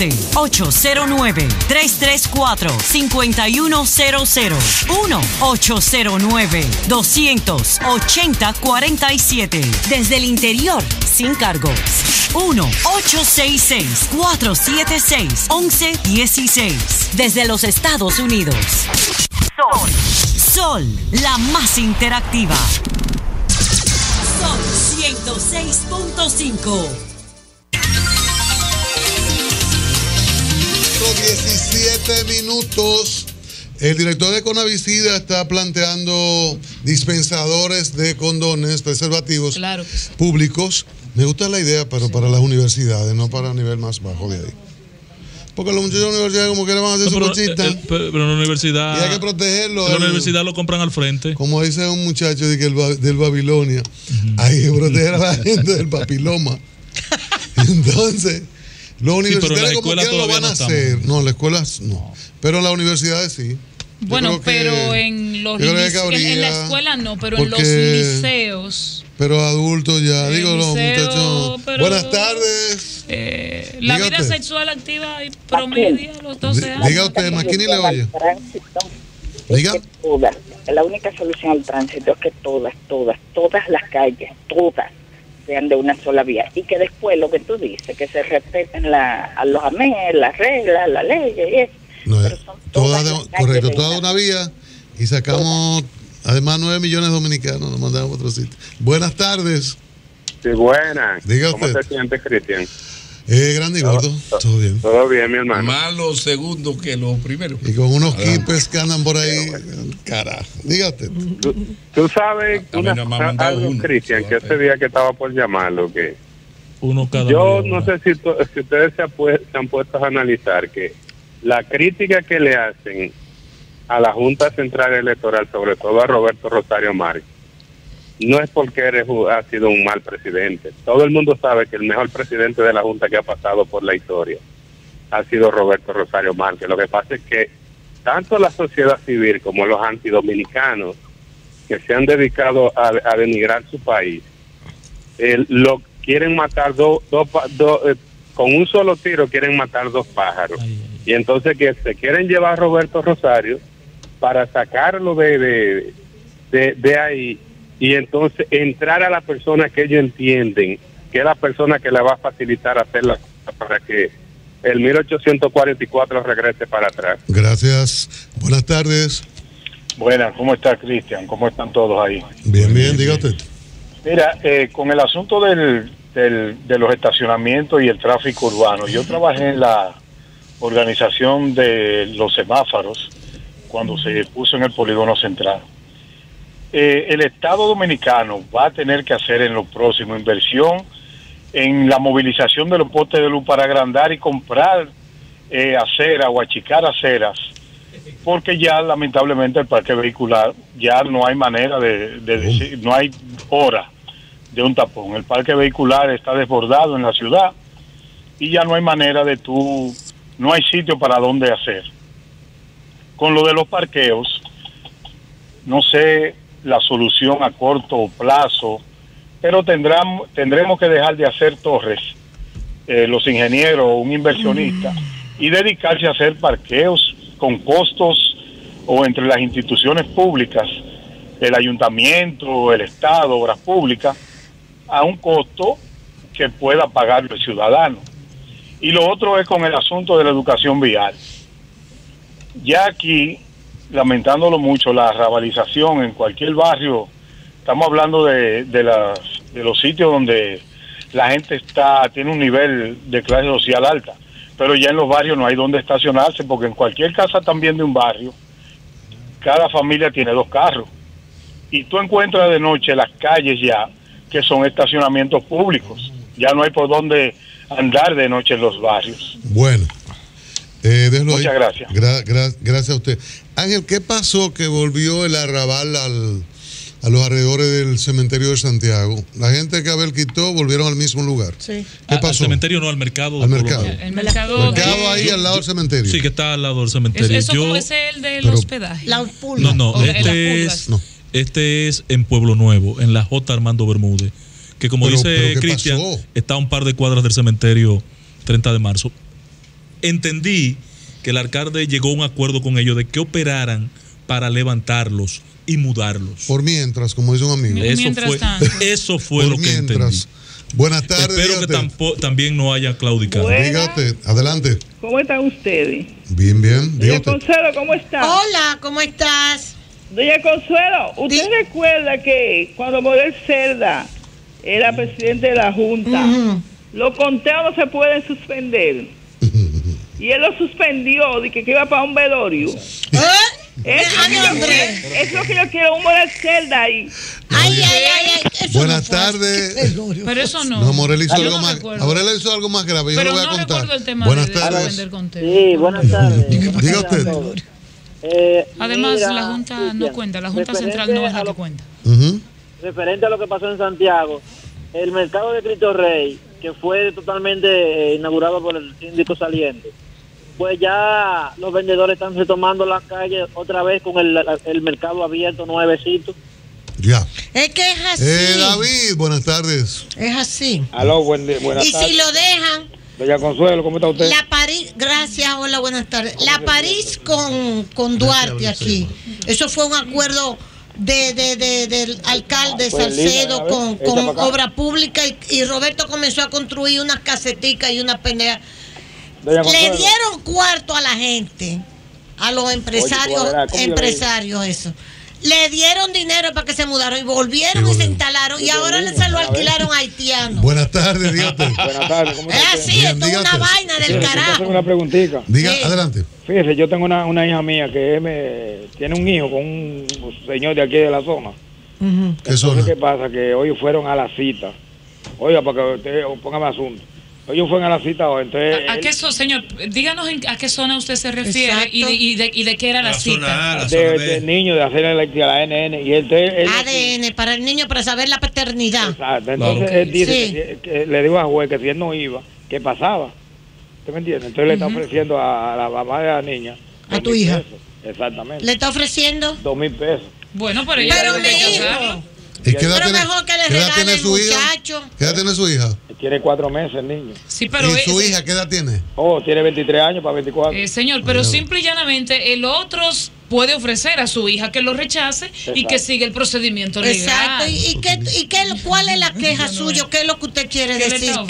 Contacte 809-334-5100. 1-809-280-47. Desde el interior, sin cargos. 1-866-476-1116. Desde los Estados Unidos. Sol. Sol, la más interactiva. Sol 106.5. 17 minutos. El director de Conavicida está planteando dispensadores de condones, preservativos Claro. públicos. Me gusta la idea, pero para las universidades, no para el nivel más bajo de ahí. Porque los muchachos de la universidad como que le van a hacer No, su pero, cochita. eh, eh, pero en la universidad. Y hay que protegerlo. En la El- universidad lo compran al frente. Como dice un muchacho de que el del Babilonia, hay que proteger a la gente del papiloma. Entonces, los universitarios como quieran lo van a no hacer. No, las escuelas no. Pero en las universidades sí. Bueno, que- pero en los yo creo que lice- en, en la escuela no, pero en los liceos. Pero adultos ya, El digo los muchachos. Buenas tardes. eh, la vida usted. sexual activa y promedia a los 12 Di- años. Diga usted, Maquini le oye. Diga. Todas. La única solución al tránsito es que todas, todas, todas las calles, todas sean de una sola vía. Y que después lo que tú dices, que se respeten la, a los amén, las reglas, las leyes y eso. No, eh, toda todas de- correcto, de toda una- vía y sacamos además nueve millones de dominicanos, nos mandamos a otro sitio. Buenas tardes. Sí, buena. Diga ¿Cómo usted. te sientes, Cristian? Eh, grande y gordo, todo bien. Todo bien, mi hermano. Más lo segundo que lo primero. Y con unos kipes que andan por ahí, carajo. Dígate. Tú sabes A una- no me ha mandado algo, uno. Cristian, que ese día que estaba por llamarlo, que Uno cada yo no sé si, ustedes se, se han puesto a analizar que la crítica que le hacen a la Junta Central Electoral, sobre todo a Roberto Rosario Márquez, no es porque eres, ha sido un mal presidente. Todo el mundo sabe que el mejor presidente de la Junta que ha pasado por la historia ha sido Roberto Rosario Márquez. Lo que pasa es que tanto la sociedad civil como los antidominicanos que se han dedicado a, a denigrar su país, eh, lo quieren matar dos, eh, con un solo tiro quieren matar dos pájaros. Y entonces que se quieren llevar a Roberto Rosario para sacarlo de, de, de, de ahí y entonces entrar a la persona que ellos entienden que es la persona que le va a facilitar hacer la cosa para que el 1844 regrese para atrás. Gracias. Buenas tardes. Buenas, ¿cómo está Cristian? ¿Cómo están todos ahí? Bien, bien, diga usted. Mira, eh, con el asunto del, del- de los estacionamientos y el tráfico urbano, yo trabajé en la organización de los semáforos cuando se puso en el polígono central. Eh, el Estado dominicano va a tener que hacer en lo próximo inversión en la movilización de los postes de luz para agrandar y comprar eh, acera o achicar aceras porque ya lamentablemente el parque vehicular ya no hay manera de, de decir, no hay hora de un tapón. El parque vehicular está desbordado en la ciudad y ya no hay manera de tú, no hay sitio para dónde hacer. Con lo de los parqueos, no sé la solución a corto plazo, pero tendrán, tendremos que dejar de hacer torres, eh, los ingenieros, un inversionista, y dedicarse a hacer parqueos con costos o entre las instituciones públicas, el ayuntamiento, el Estado, obras públicas, a un costo que pueda pagar el ciudadano. Y lo otro es con el asunto de la educación vial. Ya aquí, lamentándolo mucho, la rabalización en cualquier barrio, estamos hablando de, de, las, de los sitios donde la gente está tiene un nivel de clase social alta, pero ya en los barrios no hay donde estacionarse, porque en cualquier casa también de un barrio, cada familia tiene dos carros. Y tú encuentras de noche las calles ya que son estacionamientos públicos. Ya no hay por dónde andar de noche en los barrios. Bueno. Eh, ahí. Muchas gracias. Gra- gra- gracias a usted. Ángel, ¿qué pasó que volvió el arrabal al, a los alrededores del cementerio de Santiago? La gente que Abel quitó volvieron al mismo lugar. Sí. ¿Qué Al pasó? cementerio, no, al mercado. Al mercado. El mercado, Mercado ahí Yo- al lado del cementerio. Sí, que está al lado del Eso, cementerio. eso Yo- como es el del pero- hospedaje. La No, no, este es, No. este es en Pueblo Nuevo, en la J. Armando Bermúdez. Que como Pero- dice pero ¿qué Cristian, está a un par de cuadras del cementerio 30 de marzo. Entendí que el alcalde llegó a un acuerdo con ellos de que operaran para levantarlos y mudarlos. Por mientras, como dice un amigo. Eso Mientras fue, tanto. eso fue Por lo que entendí. Buenas tardes. Espero que dígate. tampo- también no haya claudicado. Dígate, adelante. ¿Cómo están ustedes? Bien, bien. Doña. Consuelo, ¿cómo está? Hola, ¿cómo estás? Doña Consuelo, ¿usted Di- recuerda que cuando Morel Cerda era presidente de la Junta, Ujú. los conteos no se pueden suspender? Y él lo suspendió, de que, que iba para un velorio. ¿Eh? Es lo, que yo, hombre. es- es lo que yo quiero, un Morel Cerda ahí. Ay, ay, ay, ay. eso Buenas no tardes. Pero eso no. No, Morel hizo algo no más. Morel hizo algo más grave. Yo Pero lo voy a no contar. recuerdo el tema Buenas de, de tardes. conteo. Sí, buenas tardes. Diga usted. Eh, Además, mira, la Junta no cuenta, la Junta Central no es a la que cuenta. Ujú. Referente a lo que pasó en Santiago, el mercado de Cristo Rey, que fue totalmente eh, inaugurado por el síndico saliente, pues ya los vendedores están retomando la calle otra vez con el, el mercado abierto nuevecito. Ya. Es que es así. Eh, David, buenas tardes. Es así. Aló, buen día, buenas Y si tardes. lo dejan, Doña Consuelo, ¿cómo está usted? la París, gracias, hola, buenas tardes. La París con, con Duarte aquí. Eso fue un acuerdo de, de- de- del alcalde Pues, Lina, Salcedo con, con obra pública y, y Roberto comenzó a construir unas caseticas y una pendeja. Doña Le dieron cuarto a la gente, a los empresarios, Oye, ¿cómo yo le empresarios, eso. Le dieron dinero para que se mudaron y volvieron y se instalaron y ahora se lo alquilaron a haitianos. Buenas tardes, dígate. Buenas tardes, ¿cómo Es así, Bien, esto es una dígate. vaina del yo carajo. una preguntita. Diga, Sí. adelante. Fíjese, yo tengo una, una hija mía que me- tiene un hijo con un señor de aquí de la zona. Ujú. ¿Qué zona? ¿qué pasa? Que hoy fueron a la cita. Oiga, para que usted póngame asunto. Ellos fueron a la cita hoy, entonces... ¿A, a qué zo- señor, díganos en- a qué zona usted se refiere y de, y, de, y de qué era la, La cita. zona A, la de, zona de niño de hacer la, la NN y entonces él, ADN para el niño para saber la paternidad. Exacto, entonces Claro. él dice Sí. que, le dijo al juez que si él no iba, ¿qué pasaba? ¿Usted me entiende? Entonces le está ofreciendo a, a la mamá de la niña. A dos tu mil hija. pesos. Exactamente. Le está ofreciendo. Dos mil pesos. Bueno, pero ella Pero mi hijo. ¿Y qué edad Pero tiene, mejor que le regale su hija? muchacho. ¿Qué edad tiene su hija? Tiene cuatro meses el niño. Sí, pero ¿Y su es- hija qué edad tiene? Oh, tiene 23 años para 24. eh, señor, pero simple y llanamente el otro puede ofrecer a su hija que lo rechace y que siga el procedimiento legal. Exacto. ¿Y, y qué, y qué, cuál es la queja suya? ¿Qué es lo que usted quiere ¿Qué le decir? O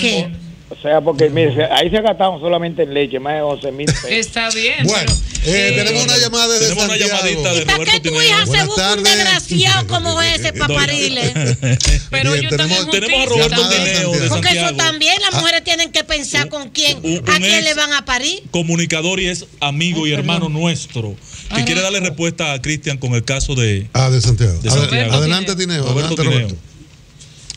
sea, porque mire, ahí se gastaron solamente en leche más de 11 mil pesos. Está bien. Bueno, pero, eh, eh, tenemos una llamada desde Tenemos una Santiago. llamadita ¿Y de para Roberto qué tu hija se busca un desgraciado como ese para parirle? pero Bien, están tenemos- en Tenemos a Roberto de. Tineo de Santiago. Porque eso también las mujeres tienen que pensar con quién, un- a quién le van a parir. Comunicador y es amigo y hermano nuestro. Que quiere darle respuesta a Cristian con el caso de. Ah, de Santiago. De Santiago. Adelante, Tineo. Roberto Adelante, Tineo.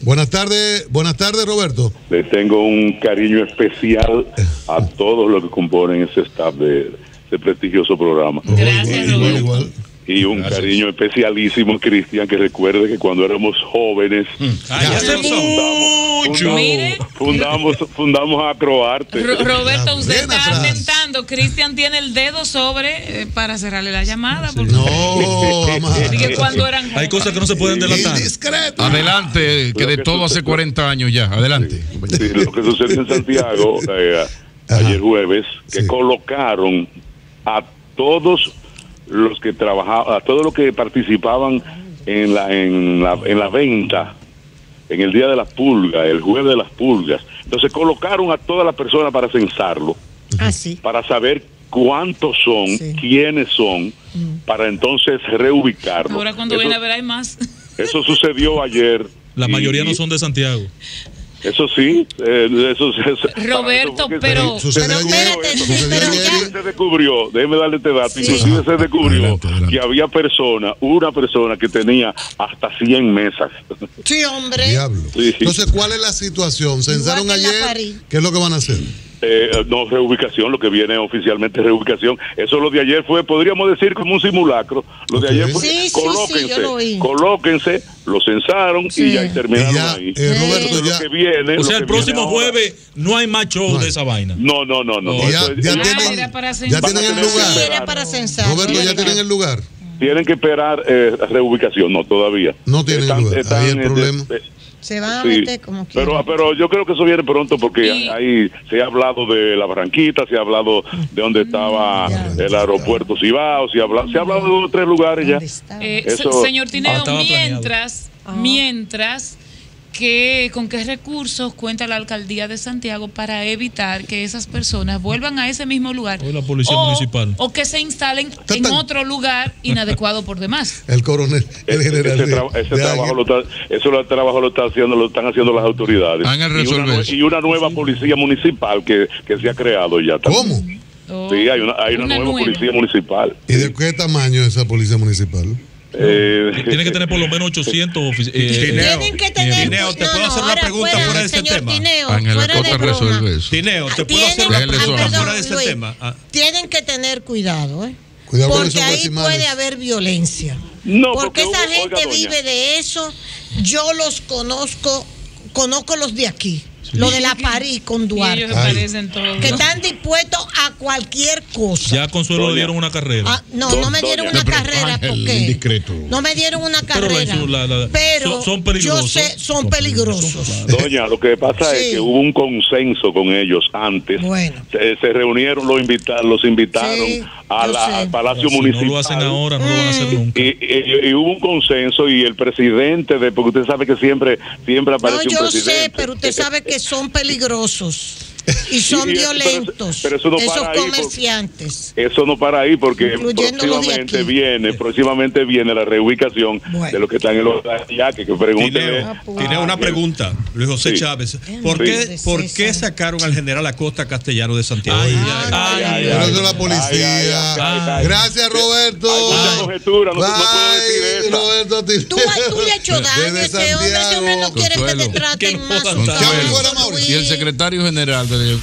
Buenas tardes, buenas tardes, Roberto. Le tengo un cariño especial a todos los que componen ese staff de ese prestigioso programa. Gracias, igual, Roberto. igual. Y un cariño especialísimo, Cristian, que recuerde que cuando éramos jóvenes Ah, ya se lo son. fundamos, Mire. fundamos, fundamos a Croarte. Ro- Roberto, usted está atrás. atentando. Cristian tiene el dedo sobre eh, para cerrarle la llamada. porque No, cuando eran Hay cosas que no se pueden delatar. Indiscreto. Adelante, que de todo hace 40 años ya. Adelante. Sí, lo que sucedió en Santiago eh, ayer jueves, que Sí. colocaron a todos los que trabajaban, a todos los que participaban en la, en la, en la venta, en el día de las pulgas, el jueves de las pulgas. Entonces colocaron a todas las personas para censarlo, Así. para saber cuántos son, Sí. quiénes son, para entonces reubicarlo. Ahora cuando eso, viene a ver hay más. eso sucedió ayer. La y- mayoría no son de Santiago. Eso sí, eh, eso, eso- Roberto, eso pero- se- Sucedió Pero espérate, sí, pero ya- se descubrió, déjeme darle este dato, Sí. inclusive se descubrió Adelante, adelante. que había personas, una persona que tenía hasta 100 mesas. Sí, hombre. Diablo. Sí. Entonces, ¿cuál es la situación? Censaron ayer. ¿Qué es lo que van a hacer? Eh, no, reubicación, lo que viene oficialmente es reubicación. Eso lo de ayer fue, podríamos decir, como un simulacro. Lo de ayer fue, Sí, sí, sí, colóquense, yo lo oí. colóquense, lo censaron Sí. y ya terminaron Y ya, ahí. eh, Roberto, Entonces, ya- lo que viene, O lo sea, que el próximo ahora- jueves no hay más show No hay. de esa vaina. No, no, no, no. No, ya- ya es- tienen- Era para ya censar. tienen el lugar. Era para censar. Roberto, ¿ya tienen el lugar? Tienen que esperar eh, reubicación, no, todavía. No tienen Están- lugar. están, Ahí el problema. de- Se van a Sí, meter como quieran. pero, pero yo creo que eso viene pronto porque ahí se ha hablado de la Barranquita, se ha hablado de donde estaba el aeropuerto Cibao, se ha hablado, se ha hablado de dos o tres lugares ya. Eh, Eso- señor Ah, Tineo, planeado. mientras, mientras que con qué recursos cuenta la alcaldía de Santiago para evitar que esas personas vuelvan a ese mismo lugar Hoy la policía o, municipal. o que se instalen en otro lugar inadecuado por demás. El coronel, el general. Ese, tra- ese trabajo lo está, eso lo, trabajo lo está haciendo, lo están haciendo las autoridades. Van a y, una, y una nueva policía municipal que, que se ha creado ya. ¿Cómo? Sí, hay una, hay una, Una nueva, nueva. policía municipal. ¿Y de qué tamaño es esa policía municipal? Eh, Tiene que tener por lo menos 800 ofici- eh, Tienen que tener. Tineo, ¿te no, puedo no, hacer una ahora pregunta fuera, fuera de ese señor tema? Tineo, Ángela fuera de Costa broma. resuelve eso. Tineo, ¿te puedo hacer Tienen- una ah, pregunta fuera de ese tema? Ah, Tienen que tener cuidado, ¿eh? Cuidado porque ahí decimales. puede haber violencia. No, porque, porque esa gente oiga, vive de eso. Yo los conozco, conozco los de aquí. Lo de la París con Duarte. ellos. Que están dispuestos a cualquier cosa. Ya a Consuelo le dieron una carrera. Ah, no, no me dieron una carrera porque Indiscreto. no me dieron una carrera. insu- la- la- Pero son- son yo peligrosos. sé, son peligrosos. Doña, lo que pasa Sí. es que hubo un consenso con ellos antes. Se, se reunieron, los, invita- los invitaron Sí, a yo la- sé. al Palacio Si Municipal. no lo hacen ahora, no lo van a hacer nunca. Y, y- y hubo un consenso y el presidente, de, porque usted sabe que siempre, siempre No, aparece un yo presidente. sé, pero usted sabe que son peligrosos y son Y- y- pero- violentos. pero eso no esos para ahí, porque- comerciantes. Eso no para ahí porque próximamente viene, próximamente viene la reubicación de los que están en los ya que. Tineo, Tineo, una pregunta, Luis José Sí. Chávez. ¿Por, Sí. qué, ¿Por qué sacaron al general Acosta Castellano de Santiago? Pero eso es la policía. Gracias, Roberto. conjetura, no, puedo decir esa. Roberto. Tú, tú le has hecho daño a ese hombre, ese hombre no quiere que te traten más. Y el secretario general de